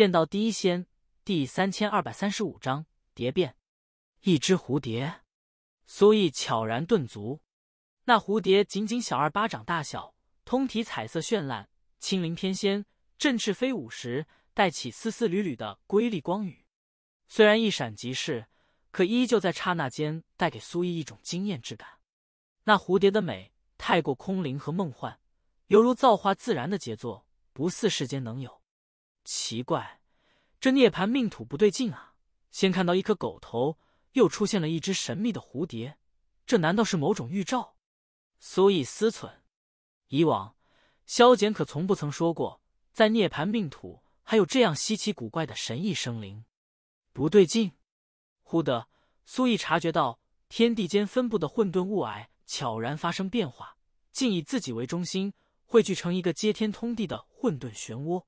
剑道第一仙第三千二百三十五章蝶变。一只蝴蝶，苏毅悄然顿足。那蝴蝶仅仅小二巴掌大小，通体彩色绚烂，轻灵翩跹，振翅飞舞时带起丝丝缕缕的瑰丽光雨。虽然一闪即逝，可依旧在刹那间带给苏毅一种惊艳之感。那蝴蝶的美太过空灵和梦幻，犹如造化自然的杰作，不似世间能有。奇怪，这涅槃命土不对劲啊！先看到一颗狗头，又出现了一只神秘的蝴蝶，这难道是某种预兆？苏毅思忖，以往萧简可从不曾说过，在涅槃命土还有这样稀奇古怪的神异生灵。不对劲！忽的，苏毅察觉到天地间分布的混沌雾霭悄然发生变化，竟以自己为中心，汇聚成一个接天通地的混沌漩涡。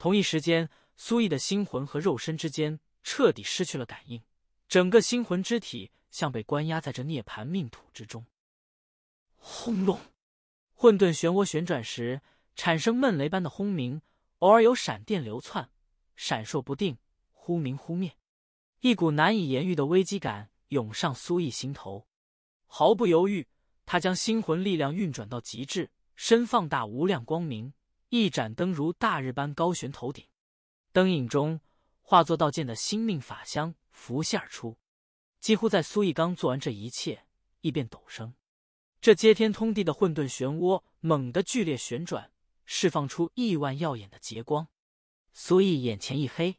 同一时间，苏毅的心魂和肉身之间彻底失去了感应，整个心魂之体像被关押在这涅槃命土之中。轰隆！混沌漩涡旋转时产生闷雷般的轰鸣，偶尔有闪电流窜，闪烁不定，忽明忽灭。一股难以言喻的危机感涌上苏毅心头，毫不犹豫，他将心魂力量运转到极致，身放大无量光明。一盏灯如大日般高悬头顶，灯影中化作道剑的星命法相浮现而出。几乎在苏毅刚做完这一切，异变陡生，这接天通地的混沌漩涡猛地剧烈旋转，释放出亿万耀眼的劫光。苏毅眼前一黑，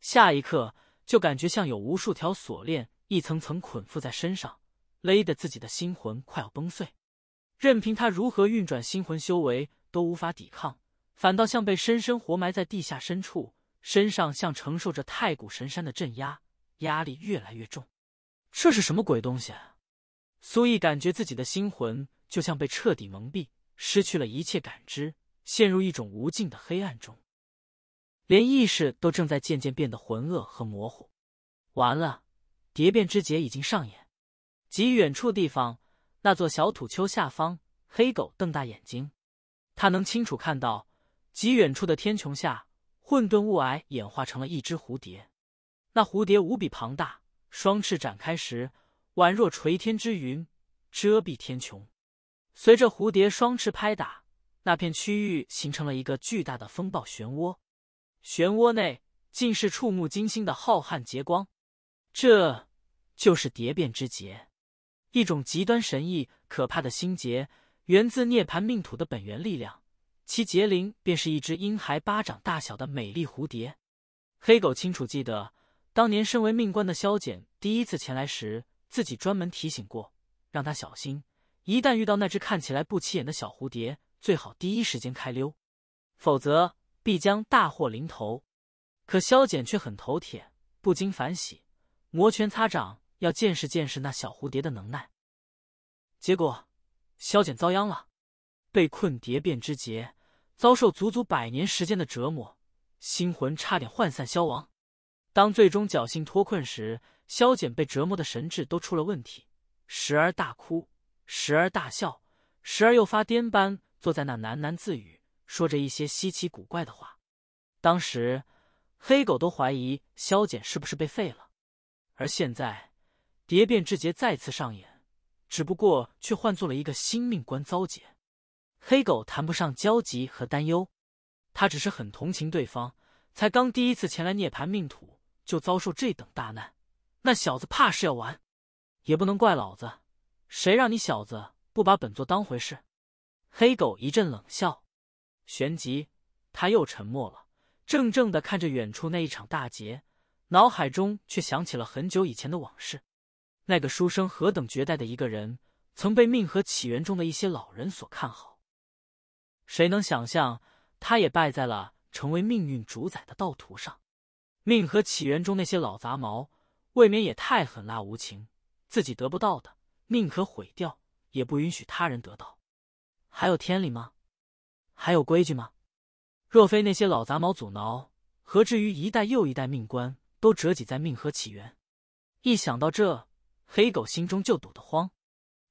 下一刻就感觉像有无数条锁链一层层捆缚在身上，勒得自己的心魂快要崩碎。任凭他如何运转心魂修为。都无法抵抗，反倒像被深深活埋在地下深处，身上像承受着太古神山的镇压，压力越来越重。这是什么鬼东西？啊苏毅感觉自己的心魂就像被彻底蒙蔽，失去了一切感知，陷入一种无尽的黑暗中，连意识都正在渐渐变得浑噩和模糊。完了，蝶变之劫已经上演。极远处地方，那座小土丘下方，黑狗瞪大眼睛。他能清楚看到，极远处的天穹下，混沌雾霭演化成了一只蝴蝶。那蝴蝶无比庞大，双翅展开时，宛若垂天之云，遮蔽天穹。随着蝴蝶双翅拍打，那片区域形成了一个巨大的风暴漩涡。漩涡内尽是触目惊心的浩瀚劫光，这就是蝶变之劫，一种极端神异、可怕的心结。源自涅槃命土的本源力量，其结灵便是一只婴孩巴掌大小的美丽蝴蝶。黑狗清楚记得，当年身为命官的萧简第一次前来时，自己专门提醒过，让他小心，一旦遇到那只看起来不起眼的小蝴蝶，最好第一时间开溜，否则必将大祸临头。可萧简却很头铁，不禁反喜，摩拳擦掌，要见识见识那小蝴蝶的能耐。结果。萧简遭殃了，被困蝶变之劫，遭受足足百年时间的折磨，心魂差点涣散消亡。当最终侥幸脱困时，萧简被折磨的神智都出了问题，时而大哭，时而大笑，时而又发癫般坐在那喃喃自语，说着一些稀奇古怪的话。当时黑狗都怀疑萧简是不是被废了，而现在蝶变之劫再次上演。只不过，却换做了一个新命官遭劫。黑狗谈不上焦急和担忧，他只是很同情对方，才刚第一次前来涅槃命土，就遭受这等大难。那小子怕是要完，也不能怪老子，谁让你小子不把本座当回事？黑狗一阵冷笑，旋即他又沉默了，怔怔的看着远处那一场大劫，脑海中却想起了很久以前的往事。那个书生何等绝代的一个人，曾被命和起源中的一些老人所看好。谁能想象，他也败在了成为命运主宰的道途上？命和起源中那些老杂毛，未免也太狠辣无情。自己得不到的，宁可毁掉，也不允许他人得到。还有天理吗？还有规矩吗？若非那些老杂毛阻挠，何至于一代又一代命官都折戟在命和起源？一想到这，黑狗心中就堵得慌，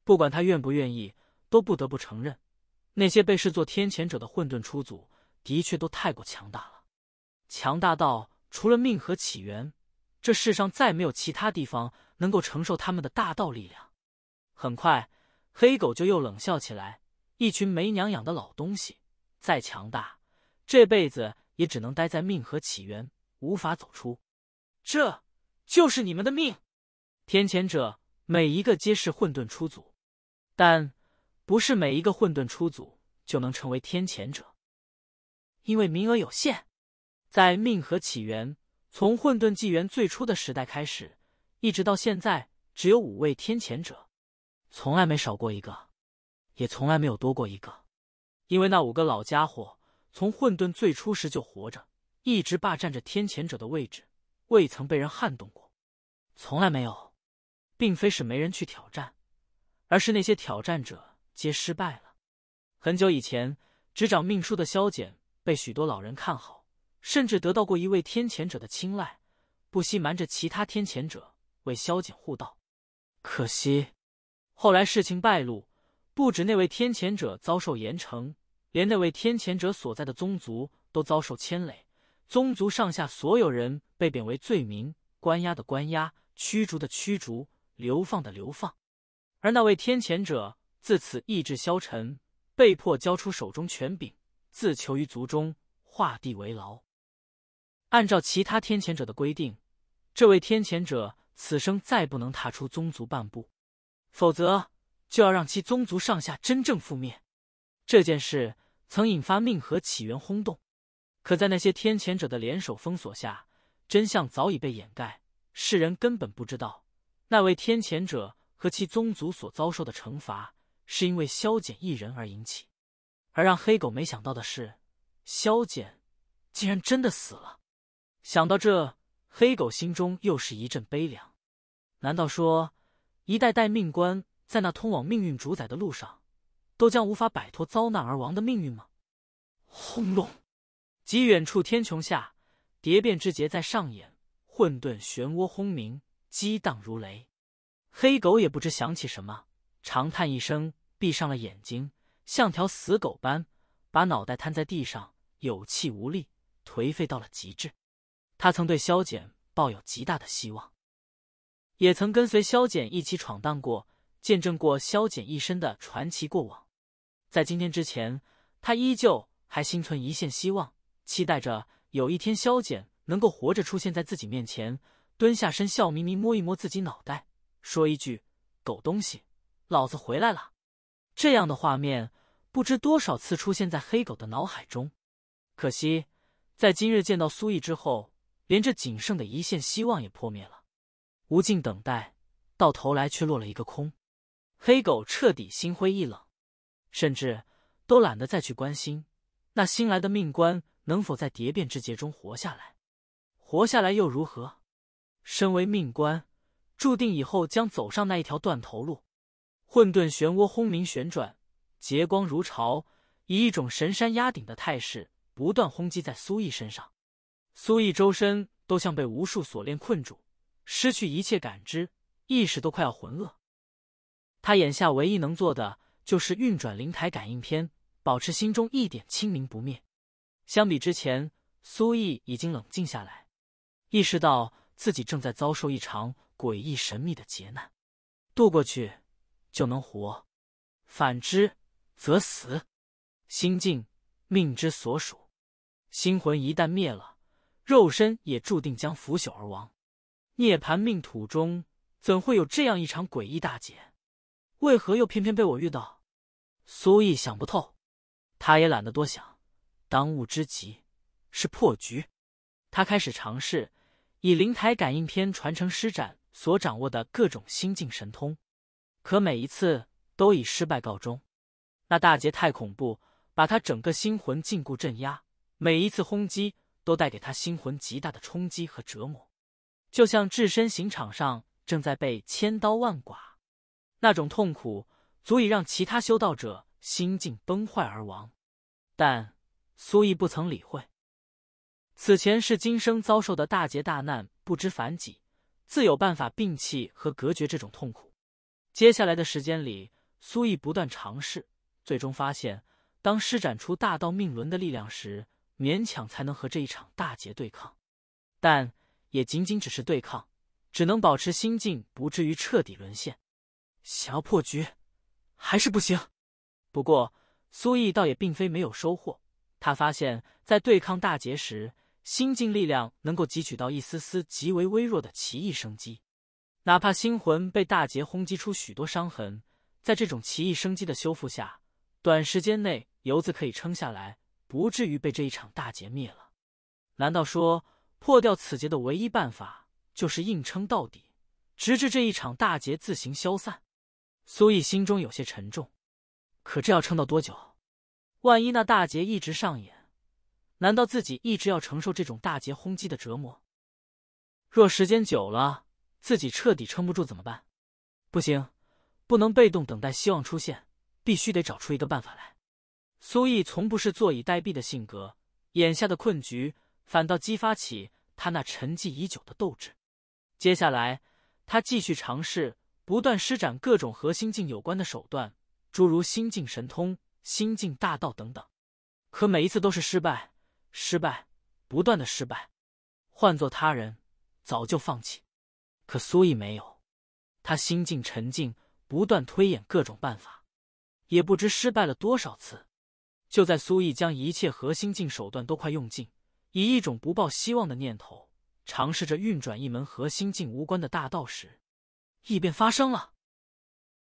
不管他愿不愿意，都不得不承认，那些被视作天谴者的混沌出祖，的确都太过强大了。强大到除了命和起源，这世上再没有其他地方能够承受他们的大道力量。很快，黑狗就又冷笑起来：“一群没娘养的老东西，再强大，这辈子也只能待在命和起源，无法走出。这就是你们的命。天谴者每一个皆是混沌初祖，但不是每一个混沌初祖就能成为天谴者，因为名额有限。在命和起源，从混沌纪元最初的时代开始，一直到现在，只有五位天谴者。”从来没少过一个，也从来没有多过一个，因为那五个老家伙从混沌最初时就活着，一直霸占着天谴者的位置，未曾被人撼动过，从来没有，并非是没人去挑战，而是那些挑战者皆失败了。很久以前，执掌命书的萧简被许多老人看好，甚至得到过一位天谴者的青睐，不惜瞒着其他天谴者为萧简护道。可惜。后来事情败露，不止那位天谴者遭受严惩，连那位天谴者所在的宗族都遭受牵累。宗族上下所有人被贬为罪民，关押的关押，驱逐的驱逐，流放的流放。而那位天谴者自此意志消沉，被迫交出手中权柄，自囚于族中，画地为牢。按照其他天谴者的规定，这位天谴者此生再不能踏出宗族半步。否则，就要让其宗族上下真正覆灭。这件事曾引发命和起源轰动，可在那些天谴者的联手封锁下，真相早已被掩盖。世人根本不知道，那位天谴者和其宗族所遭受的惩罚，是因为萧简一人而引起。而让黑狗没想到的是，萧简竟然真的死了。想到这，黑狗心中又是一阵悲凉。难道说？一代代命官在那通往命运主宰的路上，都将无法摆脱遭难而亡的命运吗？轰隆！极远处天穹下，蝶变之劫在上演，混沌漩涡轰鸣，激荡如雷。黑狗也不知想起什么，长叹一声，闭上了眼睛，像条死狗般把脑袋瘫在地上，有气无力，颓废到了极致。他曾对萧简抱有极大的希望。也曾跟随萧简一起闯荡过，见证过萧简一生的传奇过往。在今天之前，他依旧还心存一线希望，期待着有一天萧简能够活着出现在自己面前，蹲下身笑眯眯摸一摸自己脑袋，说一句“狗东西，老子回来了”。这样的画面不知多少次出现在黑狗的脑海中。可惜，在今日见到苏毅之后，连这仅剩的一线希望也破灭了。无尽等待，到头来却落了一个空。黑狗彻底心灰意冷，甚至都懒得再去关心那新来的命官能否在蝶变之劫中活下来。活下来又如何？身为命官，注定以后将走上那一条断头路。混沌漩涡轰鸣旋转，劫光如潮，以一种神山压顶的态势不断轰击在苏毅身上。苏毅周身都像被无数锁链困住。失去一切感知，意识都快要浑噩。他眼下唯一能做的就是运转灵台感应篇，保持心中一点清明不灭。相比之前，苏毅已经冷静下来，意识到自己正在遭受一场诡异神秘的劫难。渡过去就能活，反之则死。心境命之所属，心魂一旦灭了，肉身也注定将腐朽而亡。涅槃命土中怎会有这样一场诡异大劫？为何又偏偏被我遇到？苏毅想不透，他也懒得多想。当务之急是破局。他开始尝试以灵台感应篇传承施展所掌握的各种心境神通，可每一次都以失败告终。那大劫太恐怖，把他整个心魂禁锢镇压，每一次轰击都带给他心魂极大的冲击和折磨。就像置身刑场上，正在被千刀万剐，那种痛苦足以让其他修道者心境崩坏而亡。但苏毅不曾理会，此前是今生遭受的大劫大难，不知凡几，自有办法摒弃和隔绝这种痛苦。接下来的时间里，苏毅不断尝试，最终发现，当施展出大道命轮的力量时，勉强才能和这一场大劫对抗，但也仅仅只是对抗，只能保持心境不至于彻底沦陷。想要破局，还是不行。不过苏毅倒也并非没有收获，他发现，在对抗大劫时，心境力量能够汲取到一丝丝极为微弱的奇异生机，哪怕心魂被大劫轰击出许多伤痕，在这种奇异生机的修复下，短时间内游子可以撑下来。不至于被这一场大劫灭了。难道说破掉此劫的唯一办法就是硬撑到底，直至这一场大劫自行消散？苏毅心中有些沉重。可这要撑到多久？万一那大劫一直上演，难道自己一直要承受这种大劫轰击的折磨？若时间久了，自己彻底撑不住怎么办？不行，不能被动等待希望出现，必须得找出一个办法来。苏毅从不是坐以待毙的性格，眼下的困局反倒激发起他那沉寂已久的斗志。接下来，他继续尝试，不断施展各种和心境有关的手段，诸如心境神通、心境大道等等。可每一次都是失败，失败，不断的失败。换做他人，早就放弃。可苏毅没有，他心境沉静，不断推演各种办法，也不知失败了多少次。就在苏毅将一切核心境手段都快用尽，以一种不抱希望的念头尝试着运转一门和心境无关的大道时，异变发生了。